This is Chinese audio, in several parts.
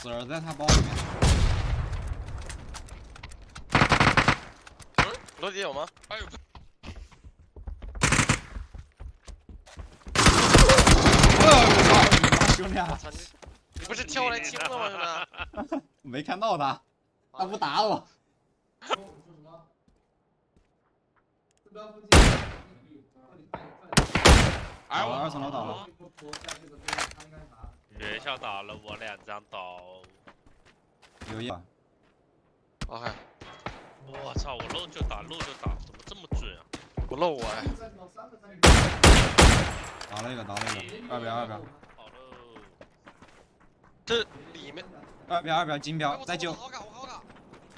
死儿在他包里面。嗯，楼底有吗？哎呦，兄弟啊，我操你！你不是跳过来听了吗，兄弟？没看到他，他不打我。哎我，二层楼倒了。学校打了我两张刀，有一。OK，我操！我漏就打，漏就打，怎么这么准啊？不漏我哎。打了一个，打了一个，二标二标，好喽，这里面。二标二标金哎标，再救。兄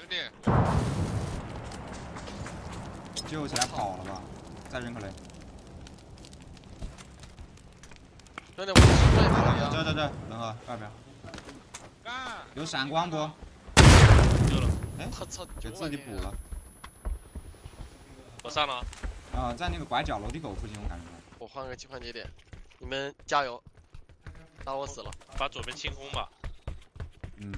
弟，救起来跑了吧？再扔个雷。兄弟，我是最讨厌。这这这，人和二标，干！有闪光不？有了，我操！给自己补了。我上了，啊，在那个拐角楼梯口附近，我感觉。我换个换节点，你们加油。打我死了。把左边清空吧。嗯。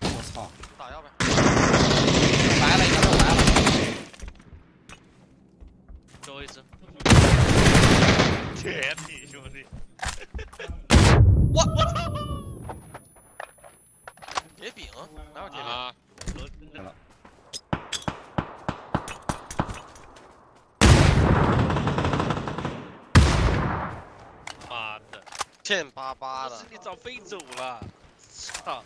我操！打药呗。来了一个，又来了。最后一只。铁皮兄弟。我我操！铁饼？哪有铁饼？啊！妈的！欠巴巴的是。你早飞走了，操！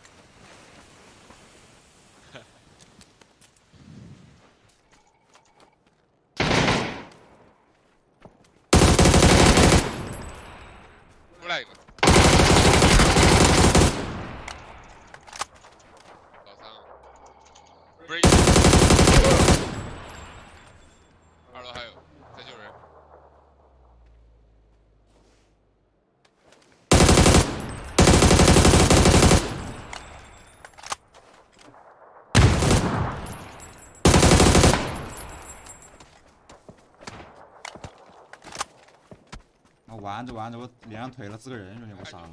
出来一个。老三啊二楼还有，在救人。我玩着玩着，我脸上腿了四个人，兄弟，我傻了。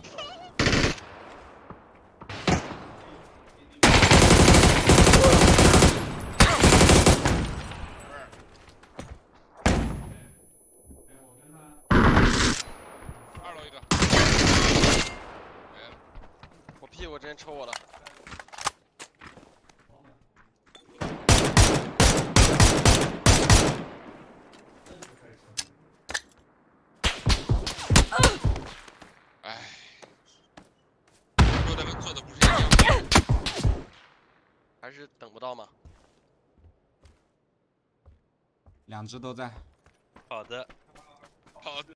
二楼一个。没了。我屁股真抽我了。唉，说的跟做的不是一样。还是等不到吗？两只都在。好的。好的。